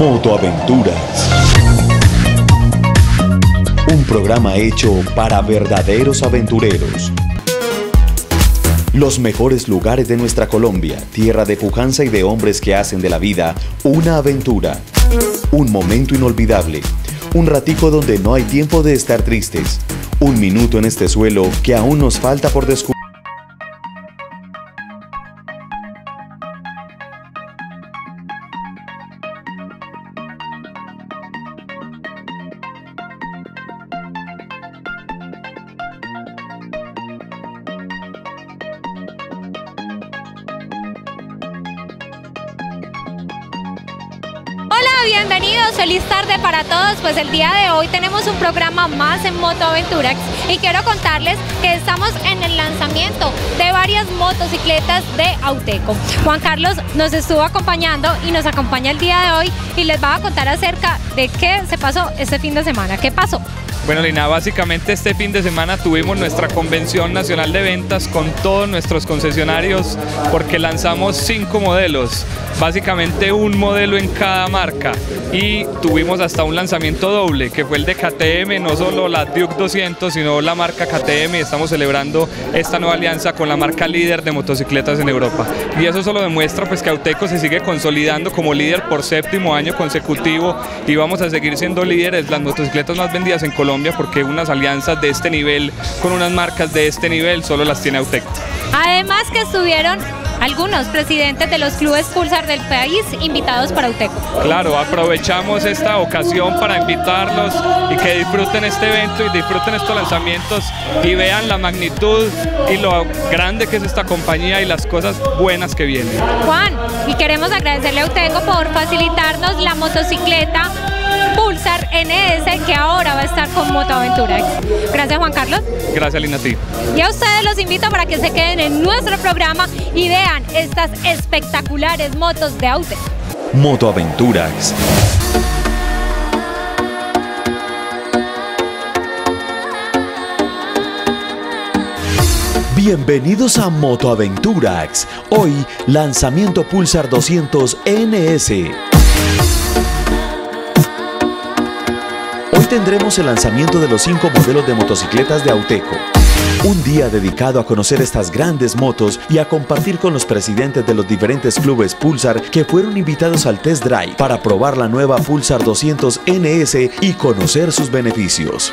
Motoaventuras. Un programa hecho para verdaderos aventureros. Los mejores lugares de nuestra Colombia, tierra de pujanza y de hombres que hacen de la vida una aventura. Un momento inolvidable. Un ratico donde no hay tiempo de estar tristes. Un minuto en este suelo que aún nos falta por descubrir. El día de hoy tenemos un programa más en Moto Aventurex y quiero contarles que estamos en el lanzamiento de varias motocicletas de Auteco. Juan Carlos nos estuvo acompañando y nos acompaña el día de hoy y les va a contar acerca de qué se pasó este fin de semana. ¿Qué pasó? Bueno, Lina, básicamente este fin de semana tuvimos nuestra convención nacional de ventas con todos nuestros concesionarios porque lanzamos cinco modelos, básicamente un modelo en cada marca y tuvimos hasta un lanzamiento doble que fue el de KTM, no solo la Duke 200 sino la marca KTM estamos celebrando esta nueva alianza con la marca líder de motocicletas en Europa. Y eso solo demuestra pues que Auteco se sigue consolidando como líder por séptimo año consecutivo y vamos a seguir siendo líderes las motocicletas más vendidas en Colombia porque unas alianzas de este nivel con unas marcas de este nivel solo las tiene Auteco. Además que estuvieron algunos presidentes de los clubes Pulsar del país invitados para Auteco. Claro, aprovechamos esta ocasión para invitarlos y que disfruten este evento y disfruten estos lanzamientos y vean la magnitud y lo grande que es esta compañía y las cosas buenas que vienen. Juan, y queremos agradecerle a Auteco por facilitarnos la motocicleta Pulsar NS que ahora va a estar con Motoaventura. Gracias Juan Carlos. Gracias Lina a ti. Y a ustedes los invito para que se queden en nuestro programa y vean estas espectaculares motos de Aute. Motoaventuras. Bienvenidos a Motoaventurax. Hoy, lanzamiento Pulsar 200 NS. Tendremos el lanzamiento de los cinco modelos de motocicletas de Auteco. Un día dedicado a conocer estas grandes motos y a compartir con los presidentes de los diferentes clubes Pulsar que fueron invitados al test drive para probar la nueva Pulsar 200 NS y conocer sus beneficios.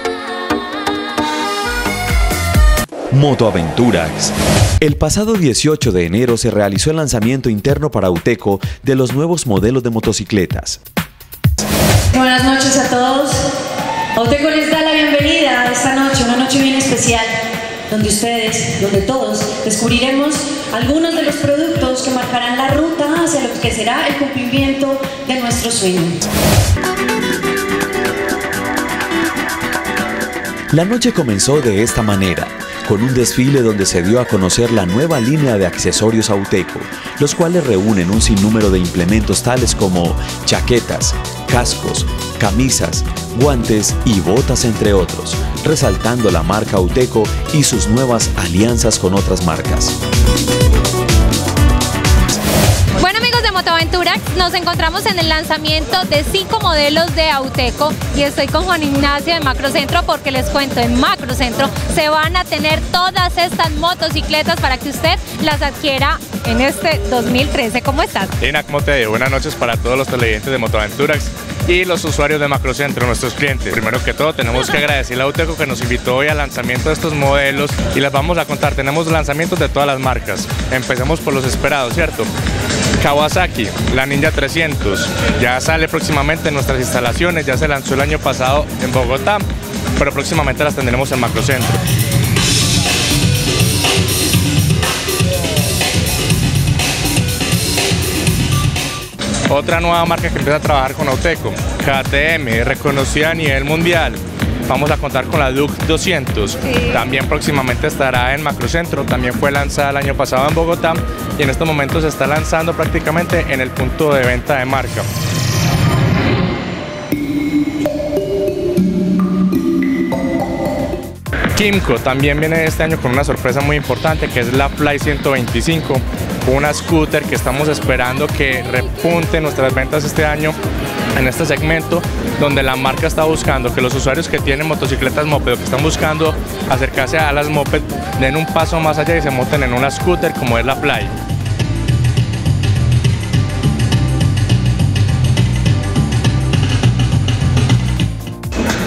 Motoaventuras. El pasado 18 de enero se realizó el lanzamiento interno para Auteco de los nuevos modelos de motocicletas. Buenas noches a todos. Auteco les da la bienvenida a esta noche, una noche bien especial, donde ustedes, donde todos, descubriremos algunos de los productos que marcarán la ruta hacia lo que será el cumplimiento de nuestros sueños. La noche comenzó de esta manera, con un desfile donde se dio a conocer la nueva línea de accesorios Auteco, los cuales reúnen un sinnúmero de implementos tales como chaquetas, cascos, camisas, guantes y botas entre otros, resaltando la marca Auteco y sus nuevas alianzas con otras marcas. Bueno amigos de Motoaventura, nos encontramos en el lanzamiento de cinco modelos de Auteco y estoy con Juan Ignacio de Macrocentro porque les cuento, en Macrocentro se van a tener todas estas motocicletas para que usted las adquiera en este 2013. ¿Cómo estás? Buenas noches para todos los televidentes de Motoaventuras y los usuarios de Macrocentro, nuestros clientes. Primero que todo, tenemos que agradecerle a Auteco que nos invitó hoy al lanzamiento de estos modelos y les vamos a contar. Tenemos lanzamientos de todas las marcas. Empecemos por los esperados, ¿cierto? Kawasaki, la Ninja 300, ya sale próximamente en nuestras instalaciones, ya se lanzó el año pasado en Bogotá, pero próximamente las tendremos en Macrocentro. Otra nueva marca que empieza a trabajar con Auteco, KTM, reconocida a nivel mundial. Vamos a contar con la Duke 200. Sí. También próximamente estará en Macrocentro. También fue lanzada el año pasado en Bogotá y en estos momentos se está lanzando prácticamente en el punto de venta de marca. Kimco también viene este año con una sorpresa muy importante que es la Fly 125, una scooter que estamos esperando que repunte nuestras ventas este año en este segmento donde la marca está buscando que los usuarios que tienen motocicletas moped o que están buscando acercarse a las moped den un paso más allá y se monten en una scooter como es la Play.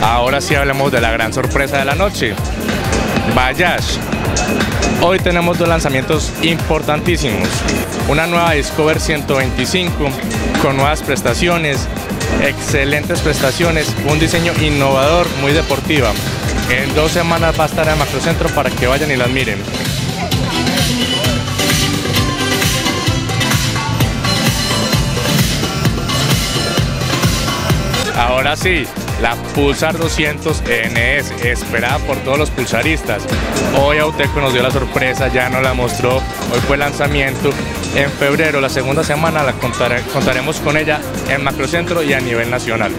Ahora sí hablemos de la gran sorpresa de la noche, Bayash. Hoy tenemos dos lanzamientos importantísimos. Una nueva Discover 125 con nuevas prestaciones, excelentes prestaciones, un diseño innovador, muy deportiva. En dos semanas va a estar en Macrocentro para que vayan y las miren. Ahora sí, la Pulsar 200 NS, esperada por todos los pulsaristas. Hoy Auteco nos dio la sorpresa, ya nos la mostró, hoy fue el lanzamiento. En febrero, la segunda semana, la contaremos con ella en Macrocentro y a nivel nacional.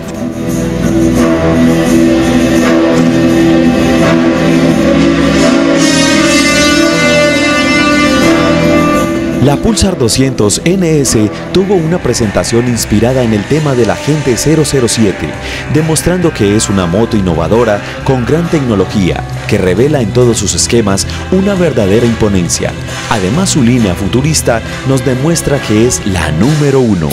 La Pulsar 200 NS tuvo una presentación inspirada en el tema del Agente 007, demostrando que es una moto innovadora con gran tecnología que revela en todos sus esquemas una verdadera imponencia. Además, su línea futurista nos demuestra que es la número uno.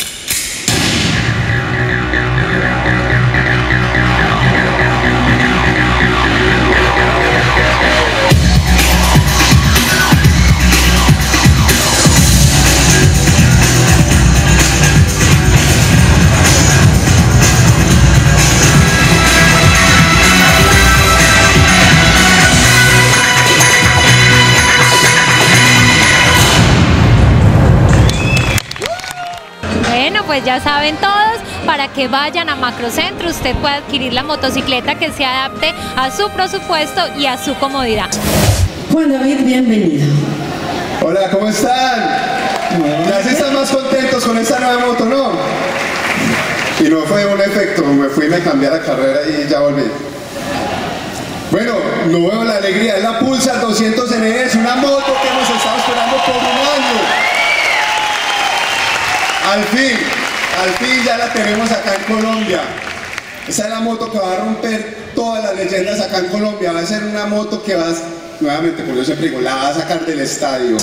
Ya saben todos, para que vayan a Macrocentro, usted puede adquirir la motocicleta que se adapte a su presupuesto y a su comodidad. Juan David, bienvenido. Hola, ¿cómo están? Ya sí están más contentos con esta nueva moto, ¿no? Y no fue un efecto, me fui, me cambié la carrera y ya volví. Bueno, no veo la alegría, es la Pulsar 200 NS, una moto que hemos estado esperando por un año. Al fin, al fin ya la tenemos acá en Colombia. Esa es la moto que va a romper todas las leyendas acá en Colombia. Va a ser una moto que vas, nuevamente, por yo siempre digo, la va a sacar del estadio.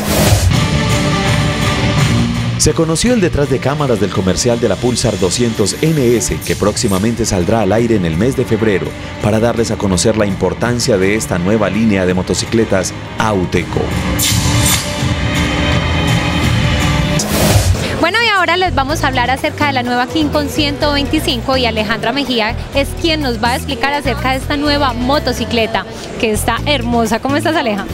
Se conoció el detrás de cámaras del comercial de la Pulsar 200 NS que próximamente saldrá al aire en el mes de febrero para darles a conocer la importancia de esta nueva línea de motocicletas Auteco. Bueno, y ahora les vamos a hablar acerca de la nueva King con 125 y Alejandra Mejía es quien nos va a explicar acerca de esta nueva motocicleta que está hermosa. ¿Cómo estás, Aleja?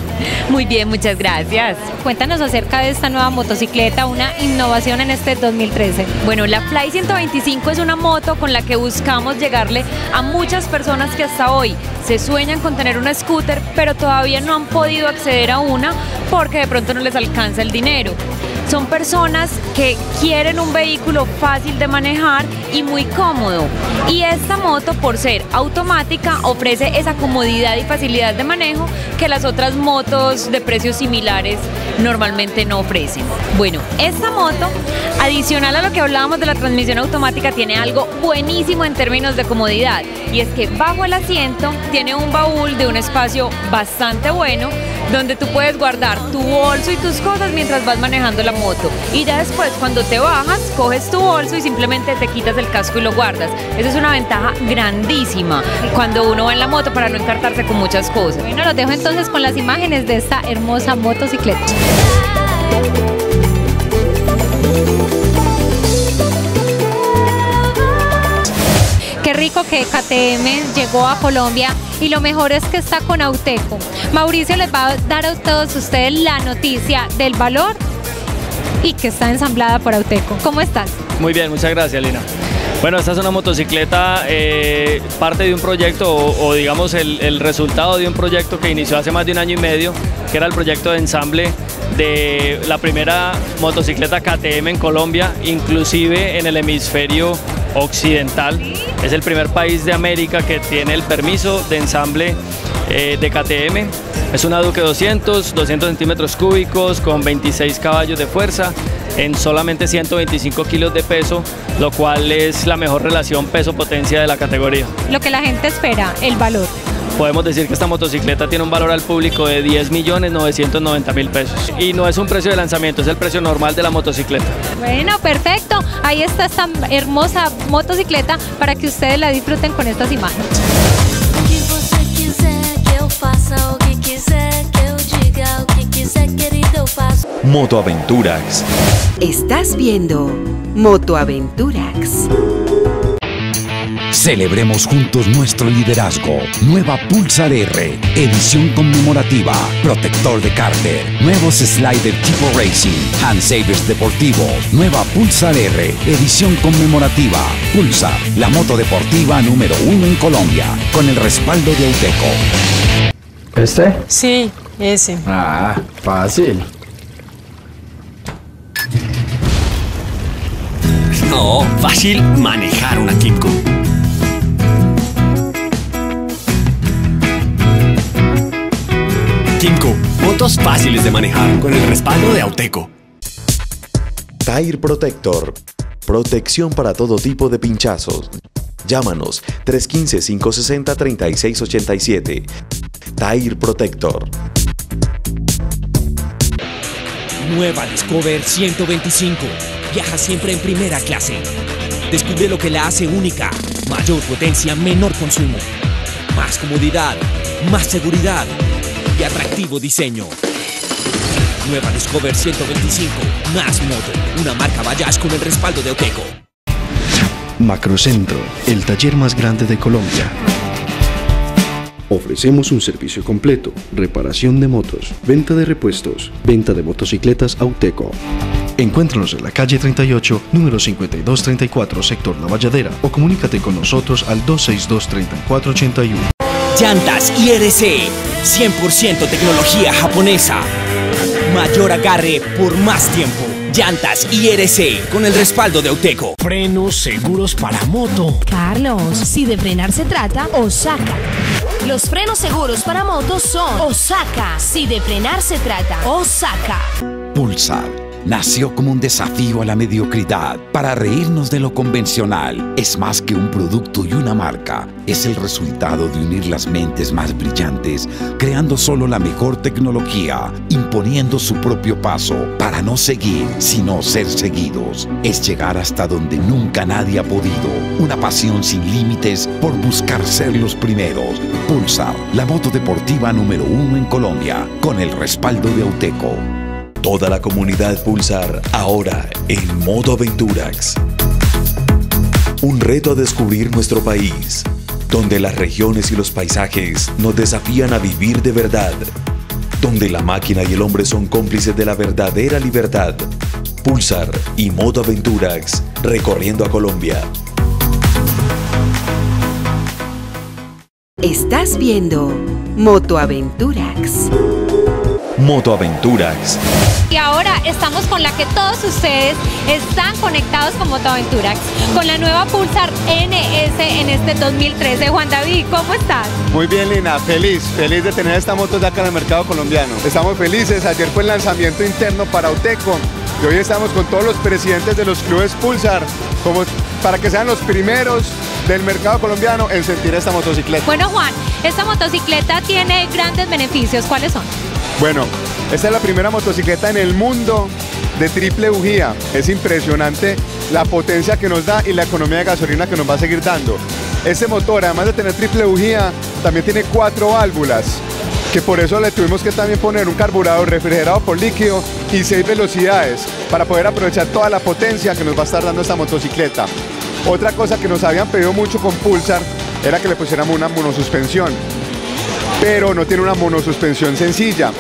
Muy bien, muchas gracias. Cuéntanos acerca de esta nueva motocicleta, una innovación en este 2013. Bueno, la Fly 125 es una moto con la que buscamos llegarle a muchas personas que hasta hoy se sueñan con tener una scooter, pero todavía no han podido acceder a una porque de pronto no les alcanza el dinero. Son personas que quieren un vehículo fácil de manejar y muy cómodo. Y esta moto, por ser automática, ofrece esa comodidad y facilidad de manejo que las otras motos de precios similares normalmente no ofrecen. Bueno, esta moto, adicional a lo que hablábamos de la transmisión automática, tiene algo buenísimo en términos de comodidad. Y es que bajo el asiento tiene un baúl de un espacio bastante bueno donde tú puedes guardar tu bolso y tus cosas mientras vas manejando la moto. Y ya después, cuando te bajas, coges tu bolso y simplemente te quitas el casco y lo guardas. Esa es una ventaja grandísima cuando uno va en la moto para no encartarse con muchas cosas. Bueno, los dejo entonces con las imágenes de esta hermosa motocicleta. Qué rico que KTM llegó a Colombia y lo mejor es que está con Auteco. Mauricio les va a dar a todos ustedes la noticia del valor y que está ensamblada por Auteco. ¿Cómo estás? Muy bien, muchas gracias, Lina. Bueno, esta es una motocicleta, eh, parte de un proyecto o, digamos el, resultado de un proyecto que inició hace más de un año y medio, que era el proyecto de ensamble de la primera motocicleta KTM en Colombia, inclusive en el hemisferio occidental. Es el primer país de América que tiene el permiso de ensamble eh, de KTM. Es una Duque 200, 200 centímetros cúbicos con 26 caballos de fuerza en solamente 125 kilos de peso, lo cual es la mejor relación peso-potencia de la categoría. Lo que la gente espera, el valor. Podemos decir que esta motocicleta tiene un valor al público de 10 millones 990 mil pesos. Y no es un precio de lanzamiento, es el precio normal de la motocicleta. Bueno, perfecto. Ahí está esta hermosa motocicleta para que ustedes la disfruten con estas imágenes. Motoaventurax. Estás viendo Motoaventurax. Celebremos juntos nuestro liderazgo. Nueva Pulsar R, edición conmemorativa, protector de cárter, nuevos slider tipo racing, handsavers deportivo, nueva Pulsar R, edición conmemorativa. Pulsar, la moto deportiva número uno en Colombia, con el respaldo de Auteco. ¿Este? Sí, ese. Ah, fácil. No, fácil manejar una Kimco. Kimco, motos fáciles de manejar con el respaldo de Auteco. Tire Protector. Protección para todo tipo de pinchazos. Llámanos 315-560-3687. Tire Protector. Nueva Discover 125. Viaja siempre en primera clase. Descubre lo que la hace única. Mayor potencia, menor consumo. Más comodidad, más seguridad y atractivo diseño. Nueva Discover 125. Más moto. Una marca Bayash con el respaldo de Oteco. Macrocentro, el taller más grande de Colombia. Ofrecemos un servicio completo, reparación de motos, venta de repuestos, venta de motocicletas Auteco. Encuéntranos en la calle 38, número 5234, sector La Valladera, o comunícate con nosotros al 262-3481. Llantas IRC, 100% tecnología japonesa. Mayor agarre por más tiempo. Llantas IRC con el respaldo de Auteco. Frenos seguros para moto. Carlos, si de frenar se trata, Osaka. Los frenos seguros para motos son Osaka. Si de frenar se trata, Osaka. Pulsar nació como un desafío a la mediocridad para reírnos de lo convencional. Es más que un producto y una marca. Es el resultado de unir las mentes más brillantes, creando solo la mejor tecnología, imponiendo su propio paso para no seguir, sino ser seguidos. Es llegar hasta donde nunca nadie ha podido. Una pasión sin límites por buscar ser los primeros. Pulsar, la moto deportiva número uno en Colombia, con el respaldo de Auteco. Toda la comunidad Pulsar ahora en modo Aventurax. Un reto a descubrir nuestro país, donde las regiones y los paisajes nos desafían a vivir de verdad, donde la máquina y el hombre son cómplices de la verdadera libertad. Pulsar y Modo Aventurax recorriendo a Colombia. Estás viendo Motoaventurax. Motoaventurax. Y ahora estamos con la que todos ustedes están conectados con Motoaventurax, con la nueva Pulsar NS en este 2013. Juan David, ¿cómo estás? Muy bien, Lina, feliz, feliz de tener esta moto de acá en el mercado colombiano. Estamos felices, ayer fue el lanzamiento interno para Auteco y hoy estamos con todos los presidentes de los clubes Pulsar, como para que sean los primeros del mercado colombiano en sentir esta motocicleta. Bueno, Juan, esta motocicleta tiene grandes beneficios. ¿Cuáles son? Bueno, esta es la primera motocicleta en el mundo de triple bujía. Es impresionante la potencia que nos da y la economía de gasolina que nos va a seguir dando. Este motor, además de tener triple bujía, también tiene cuatro válvulas, que por eso le tuvimos que también poner un carburador refrigerado por líquido y seis velocidades para poder aprovechar toda la potencia que nos va a estar dando esta motocicleta. Otra cosa que nos habían pedido mucho con Pulsar era que le pusiéramos una monosuspensión, pero no tiene una monosuspensión sencilla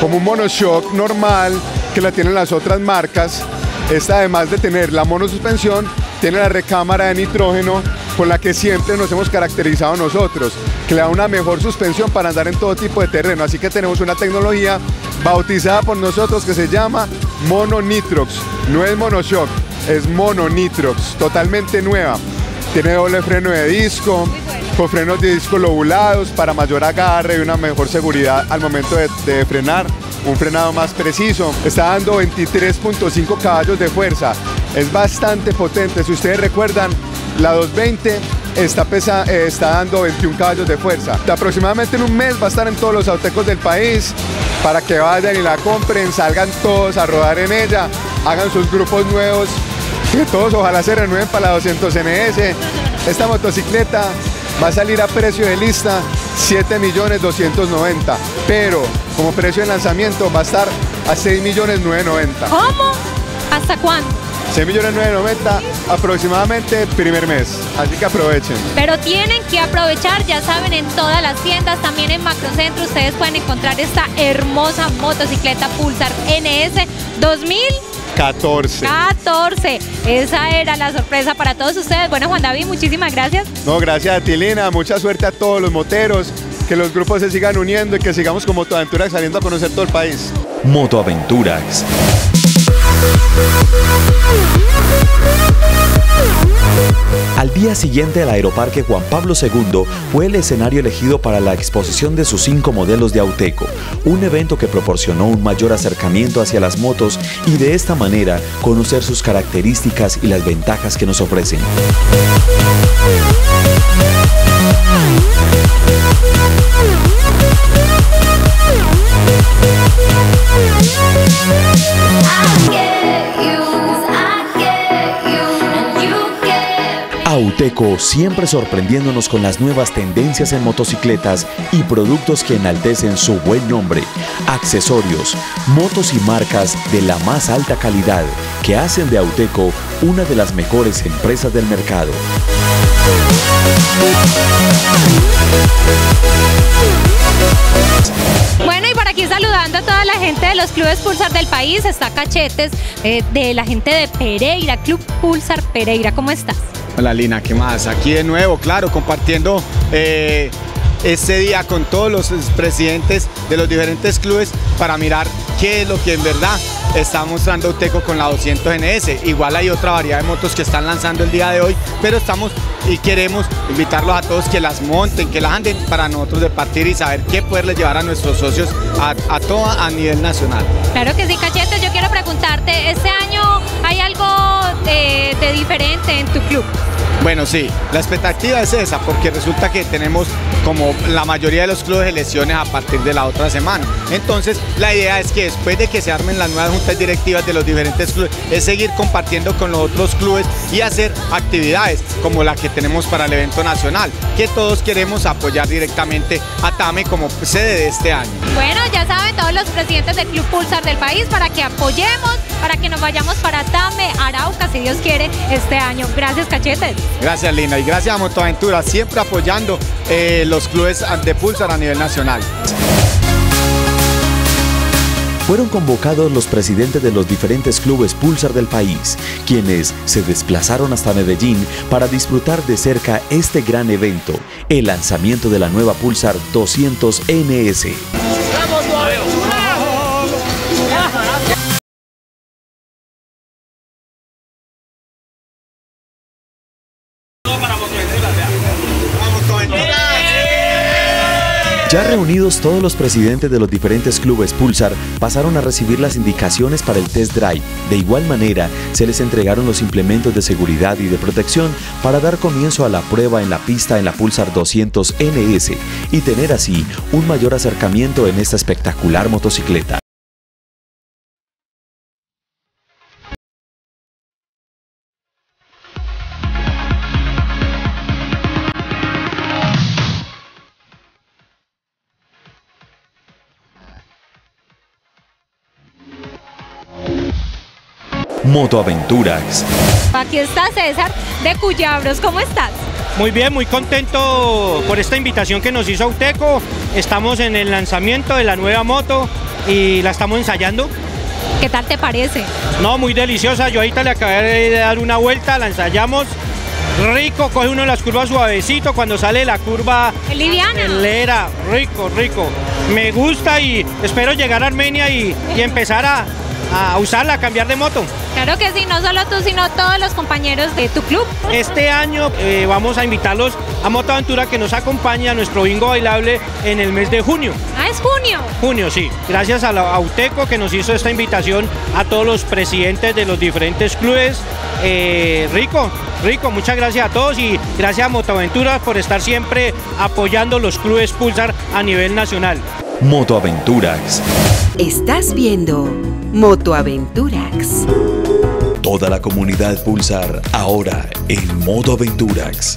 como un monoshock normal que la tienen las otras marcas. Esta además de tener la monosuspensión, tiene la recámara de nitrógeno con la que siempre nos hemos caracterizado nosotros, que le da una mejor suspensión para andar en todo tipo de terreno. Así que tenemos una tecnología bautizada por nosotros que se llama Mono Nitrox. No es Monoshock, es Mono Nitrox, totalmente nueva. Tiene doble freno de disco, con frenos de disco lobulados para mayor agarre y una mejor seguridad al momento de, de frenar, un frenado más preciso. Está dando 23.5 caballos de fuerza, es bastante potente. Si ustedes recuerdan, la 220 está, pesa, eh, está dando 21 caballos de fuerza. Aproximadamente en un mes va a estar en todos los autecos del país para que vayan y la compren, salgan todos a rodar en ella, hagan sus grupos nuevos, que todos ojalá se renueven para la 200 NS. Esta motocicleta va a salir a precio de lista 7 millones 290, pero como precio de lanzamiento va a estar a 6 millones 990. ¿Cómo? ¿Hasta cuándo? 6 millones 990 aproximadamente primer mes, así que aprovechen. Pero tienen que aprovechar, ya saben, en todas las tiendas, también en Macrocentro, ustedes pueden encontrar esta hermosa motocicleta Pulsar NS 2014. 14. Esa era la sorpresa para todos ustedes. Bueno, Juan David, muchísimas gracias. No, gracias a ti, Lina. Mucha suerte a todos los moteros. Que los grupos se sigan uniendo y que sigamos con Motoaventuras saliendo a conocer todo el país. Motoaventuras. Al día siguiente, el Aeroparque Juan Pablo II fue el escenario elegido para la exposición de sus cinco modelos de Auteco, un evento que proporcionó un mayor acercamiento hacia las motos y de esta manera conocer sus características y las ventajas que nos ofrecen. Auteco siempre sorprendiéndonos con las nuevas tendencias en motocicletas y productos que enaltecen su buen nombre, accesorios, motos y marcas de la más alta calidad que hacen de Auteco una de las mejores empresas del mercado. Bueno, y por aquí saludando a toda la gente de los clubes Pulsar del país, está Cachetes eh, de la gente de Pereira, Club Pulsar Pereira, ¿cómo estás? Hola Lina, ¿qué más? Aquí de nuevo, claro, compartiendo eh, este día con todos los presidentes de los diferentes clubes para mirar qué es lo que en verdad está mostrando Uteco con la 200 NS. Igual hay otra variedad de motos que están lanzando el día de hoy, pero estamos y queremos invitarlos a todos que las monten, que las anden para nosotros de partir y saber qué poderles llevar a nuestros socios a, a todo a nivel nacional. Claro que sí, Cachete, yo quiero preguntarte, ¿este año hay algo de, de diferente en tu club? Bueno, sí, la expectativa es esa, porque resulta que tenemos como la mayoría de los clubes elecciones a partir de la otra semana. Entonces, la idea es que después de que se armen las nuevas juntas directivas de los diferentes clubes, es seguir compartiendo con los otros clubes y hacer actividades como la que tenemos para el evento nacional, que todos queremos apoyar directamente a TAME como sede de este año. Bueno, ya saben todos los presidentes del Club Pulsar del país para que apoyemos, para que nos vayamos para TAME, Arauca, si Dios quiere, este año. Gracias, Cachetes. Gracias Lina y gracias a Motoaventura, siempre apoyando eh, los clubes de Pulsar a nivel nacional. Fueron convocados los presidentes de los diferentes clubes Pulsar del país, quienes se desplazaron hasta Medellín para disfrutar de cerca este gran evento, el lanzamiento de la nueva Pulsar 200 NS. Ya reunidos todos los presidentes de los diferentes clubes Pulsar pasaron a recibir las indicaciones para el test drive. De igual manera, se les entregaron los implementos de seguridad y de protección para dar comienzo a la prueba en la pista en la Pulsar 200 NS y tener así un mayor acercamiento en esta espectacular motocicleta. Motoaventuras. Aquí está César de Cuyabros, ¿cómo estás? Muy bien, muy contento por esta invitación que nos hizo Auteco. Estamos en el lanzamiento de la nueva moto y la estamos ensayando. ¿Qué tal te parece? No, muy deliciosa. Yo ahorita le acabé de dar una vuelta, la ensayamos. Rico, coge uno de las curvas suavecito, cuando sale la curva liviana. rico, rico. Me gusta y espero llegar a Armenia y, y empezar a, a usarla, a cambiar de moto. Claro que sí, no solo tú, sino todos los compañeros de tu club. Este año eh, vamos a invitarlos a Motoaventura que nos acompañe a nuestro bingo bailable en el mes de junio. Ah, es junio. Junio, sí. Gracias a la Auteco que nos hizo esta invitación a todos los presidentes de los diferentes clubes. Eh, rico, rico, muchas gracias a todos y gracias a Motoaventuras por estar siempre apoyando los clubes Pulsar a nivel nacional. Motoaventuras. Estás viendo Motoaventurax. Toda la comunidad Pulsar ahora en Modo Aventurax.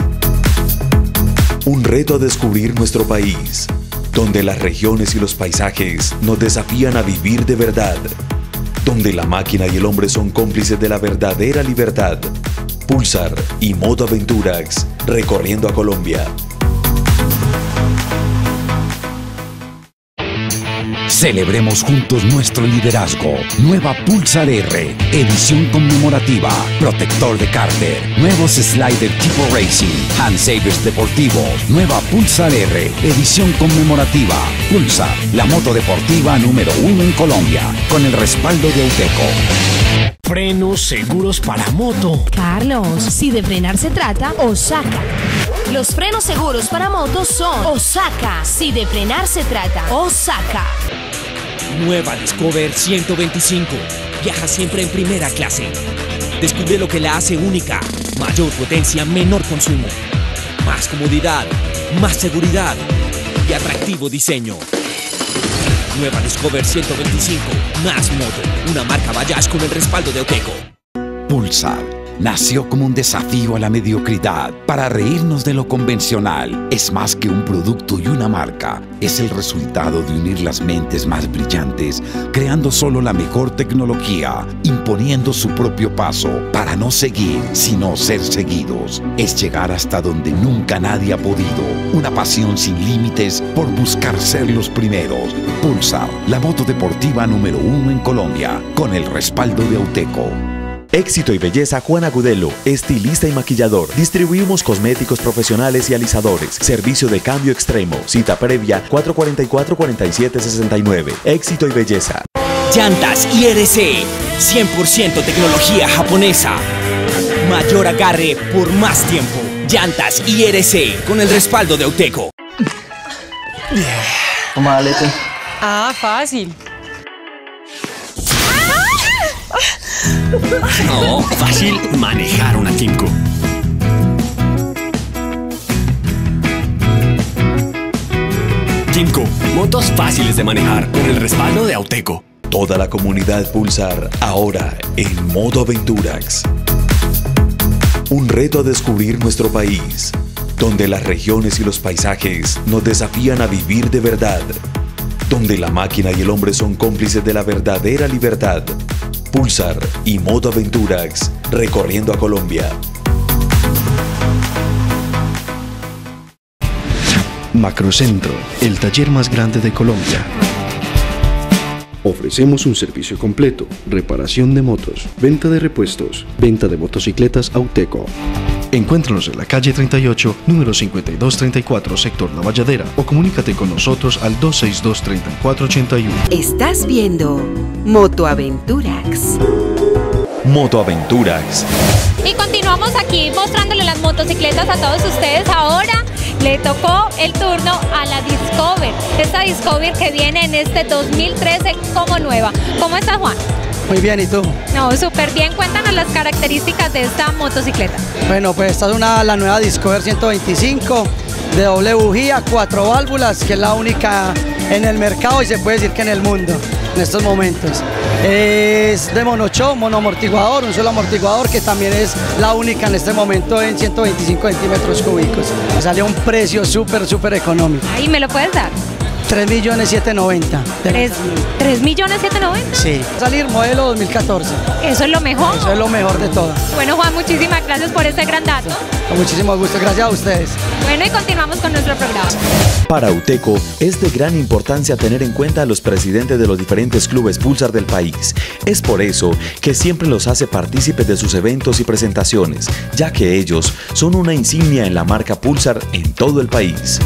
Un reto a descubrir nuestro país, donde las regiones y los paisajes nos desafían a vivir de verdad, donde la máquina y el hombre son cómplices de la verdadera libertad. Pulsar y Modo Aventurax recorriendo a Colombia. Celebremos juntos nuestro liderazgo. Nueva Pulsar R, edición conmemorativa, protector de cárter, nuevos slider tipo racing, handsavers deportivos, nueva Pulsar R, edición conmemorativa. Pulsar, la moto deportiva número uno en Colombia, con el respaldo de Uteco. Frenos seguros para moto. Carlos, si de frenar se trata, Osaka. Los frenos seguros para motos son Osaka. Si de frenar se trata, Osaka. Nueva Discover 125. Viaja siempre en primera clase. Descubre lo que la hace única. Mayor potencia, menor consumo. Más comodidad, más seguridad y atractivo diseño. Nueva Discover 125. Más moto. Una marca Bayash con el respaldo de Oteco. Pulsar nació como un desafío a la mediocridad. Para reírnos de lo convencional, es más que un producto y una marca. Es el resultado de unir las mentes más brillantes, creando solo la mejor tecnología, imponiendo su propio paso para no seguir, sino ser seguidos. Es llegar hasta donde nunca nadie ha podido. Una pasión sin límites por buscar ser los primeros. Pulsar, la moto deportiva número uno en Colombia, con el respaldo de Auteco. Éxito y belleza Juan Agudelo, estilista y maquillador. Distribuimos cosméticos profesionales y alisadores. Servicio de cambio extremo. Cita previa 444-4769. Éxito y belleza. Llantas IRC. 100% tecnología japonesa. Mayor agarre por más tiempo. Llantas IRC con el respaldo de Auteco. ¿Cómo Alete? Ah, fácil. No, fácil manejar una Kimco. Kimco, motos fáciles de manejar con el respaldo de Auteco. Toda la comunidad Pulsar ahora en modo Aventurax. Un reto a descubrir nuestro país, donde las regiones y los paisajes nos desafían a vivir de verdad, donde la máquina y el hombre son cómplices de la verdadera libertad. Pulsar y Modo Aventurax recorriendo a Colombia. Macrocentro, el taller más grande de Colombia. Ofrecemos un servicio completo, reparación de motos, venta de repuestos, venta de motocicletas Auteco. Encuéntranos en la calle 38, número 5234, sector La Valladera, o comunícate con nosotros al 262-3481. Estás viendo Motoaventurax. Motoaventurax. Y continuamos aquí mostrándole las motocicletas a todos ustedes. Ahora le tocó el turno a la Discover. Esta Discover que viene en este 2013 como nueva. ¿Cómo está Juan? Muy bien, ¿y tú? No, súper bien. Cuéntanos las características de esta motocicleta. Bueno, pues esta es una, la nueva Discover 125 de doble bujía, cuatro válvulas, que es la única en el mercado y se puede decir que en el mundo en estos momentos. Es de monocho, monoamortiguador, un solo amortiguador que también es la única en este momento en 125 centímetros cúbicos. Sale a un precio súper, súper económico. Ahí me lo puedes dar. 3 millones 790. 3, 3 millones 790. Sí. Va a salir modelo 2014. Eso es lo mejor. Eso es lo mejor de todo. Bueno, Juan, muchísimas gracias por este gran dato. Con muchísimo gusto. Gracias a ustedes. Bueno, y continuamos con nuestro programa. Para UTECO es de gran importancia tener en cuenta a los presidentes de los diferentes clubes Pulsar del país. Es por eso que siempre los hace partícipes de sus eventos y presentaciones, ya que ellos son una insignia en la marca Pulsar en todo el país.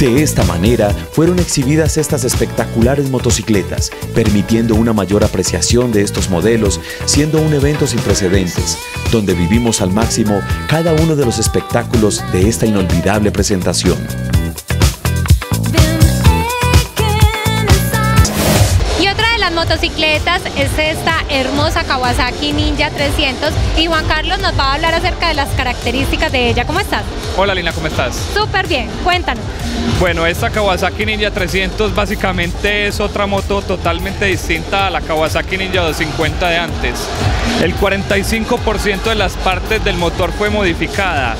De esta manera fueron exhibidas estas espectaculares motocicletas, permitiendo una mayor apreciación de estos modelos, siendo un evento sin precedentes, donde vivimos al máximo cada uno de los espectáculos de esta inolvidable presentación. Motocicletas es esta hermosa Kawasaki Ninja 300 y Juan Carlos nos va a hablar acerca de las características de ella. ¿Cómo estás? Hola Lina, ¿cómo estás? Súper bien, cuéntanos. Bueno, esta Kawasaki Ninja 300 básicamente es otra moto totalmente distinta a la Kawasaki Ninja 250 de antes. El 45% de las partes del motor fue modificada.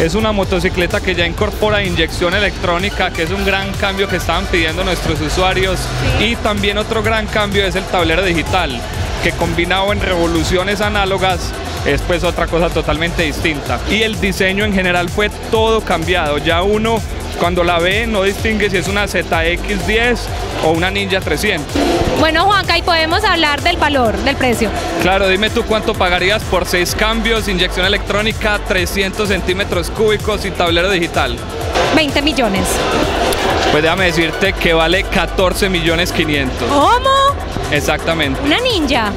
Es una motocicleta que ya incorpora inyección electrónica, que es un gran cambio que estaban pidiendo nuestros usuarios. Y también otro gran cambio es el tablero digital, que combinado en revoluciones análogas es pues otra cosa totalmente distinta. Y el diseño en general fue todo cambiado. Ya uno cuando la ve no distingue si es una ZX10 o una Ninja 300. Bueno, Juanca, y podemos hablar del valor, del precio. Claro, dime tú cuánto pagarías por seis cambios, inyección electrónica, 300 centímetros cúbicos y tablero digital. 20 millones. Pues déjame decirte que vale 14 millones 500. ¿Cómo? Exactamente. Una ninja.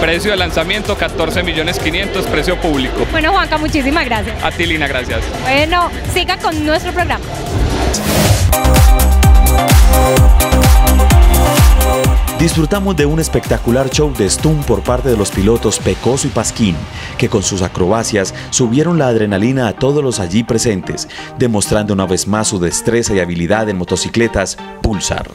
Precio de lanzamiento 14 millones 500, precio público. Bueno, Juanca, muchísimas gracias. A ti, Lina, gracias. Bueno, siga con nuestro programa. Disfrutamos de un espectacular show de stunt por parte de los pilotos Pecoso y Pasquín, que con sus acrobacias subieron la adrenalina a todos los allí presentes, demostrando una vez más su destreza y habilidad en motocicletas Pulsar.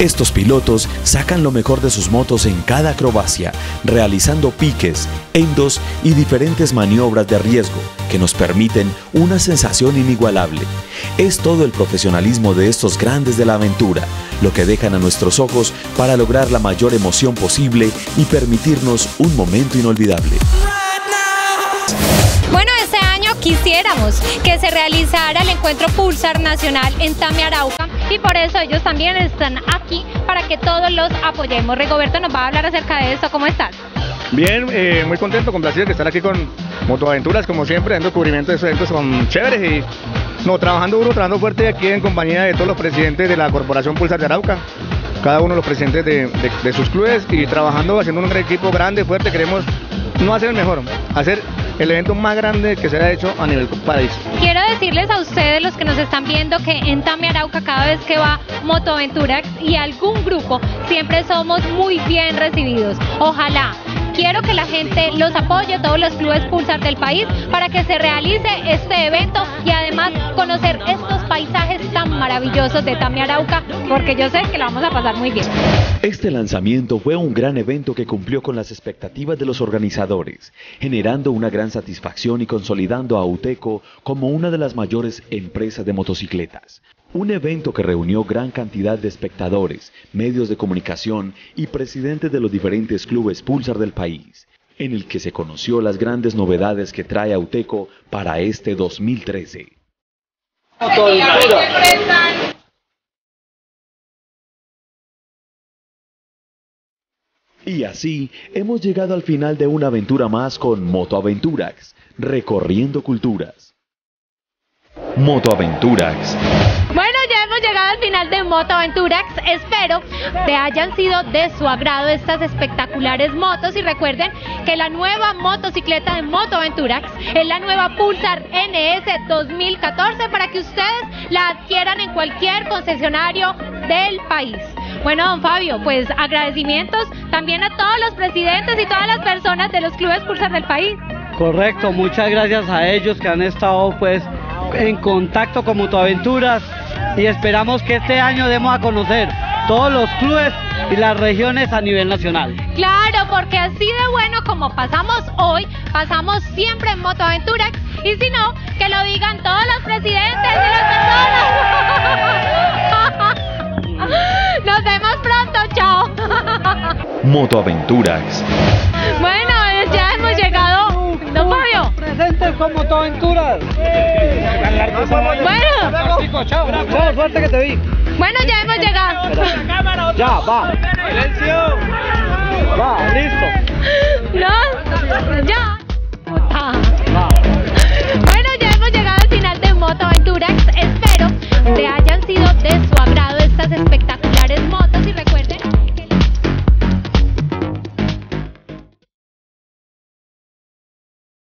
Estos pilotos sacan lo mejor de sus motos en cada acrobacia, realizando piques, endos y diferentes maniobras de riesgo que nos permiten una sensación inigualable. Es todo el profesionalismo de estos grandes de la aventura, lo que dejan a nuestros ojos para lograr la mayor emoción posible y permitirnos un momento inolvidable. Bueno, este año quisiéramos que se realizara el encuentro Pulsar Nacional en Tamiarauca y por eso ellos también están aquí para que todos los apoyemos. Rigoberto nos va a hablar acerca de esto. ¿Cómo estás? Bien, eh, muy contento, complacido de estar aquí con Motoaventuras, como siempre, dando cubrimiento de estos eventos son chéveres y no, trabajando duro, trabajando fuerte aquí en compañía de todos los presidentes de la Corporación Pulsar de Arauca, cada uno de los presidentes de, de- de sus clubes y trabajando, haciendo un equipo grande, fuerte, queremos no hacer el mejor, hacer el evento más grande que se haya hecho a nivel país. Quiero decirles a ustedes, los que nos están viendo, que en Tamiarauca cada vez que va Motoaventura y algún grupo, siempre somos muy bien recibidos. Ojalá. Quiero que la gente los apoye, todos los clubes Pulsar del país, para que se realice este evento y además conocer estos paisajes tan maravillosos de Tamiarauca, porque yo sé que la vamos a pasar muy bien. Este lanzamiento fue un gran evento que cumplió con las expectativas de los organizadores, generando una gran satisfacción y consolidando a Auteco como una de las mayores empresas de motocicletas. Un evento que reunió gran cantidad de espectadores, medios de comunicación y presidentes de los diferentes clubes Pulsar del país, en el que se conoció las grandes novedades que trae Auteco para este 2013. Y así hemos llegado al final de una aventura más con Motoaventurax, recorriendo culturas. Motoaventurax. Bueno, ya hemos llegado al final de Moto Aventurax. Espero te hayan sido de su agrado estas espectaculares motos y recuerden que la nueva motocicleta de Moto Aventurax es la nueva Pulsar NS 2014 para que ustedes la adquieran en cualquier concesionario del país. Bueno, don Fabio, pues agradecimientos también a todos los presidentes y todas las personas de los clubes Pulsar del país. Correcto, muchas gracias a ellos que han estado pues en contacto con Mutuaventuras y esperamos que este año demos a conocer todos los clubes y las regiones a nivel nacional. Claro, porque así de bueno como pasamos hoy, pasamos siempre en Motoaventurax. Y si no, que lo digan todos los presidentes de las personas. Nos vemos pronto, chao. Motoaventurax. Bueno, ya hemos llegado. Don Fabio artistas somos aventuras. Bueno. Chao, suerte que te vi. Bueno, ya hemos llegado. Ya, va. Silencio. Va, listo. No, ya. Bueno, ya hemos llegado al final de Moto Aventura. Espero te hayan sido de su agrado estas espectaculares.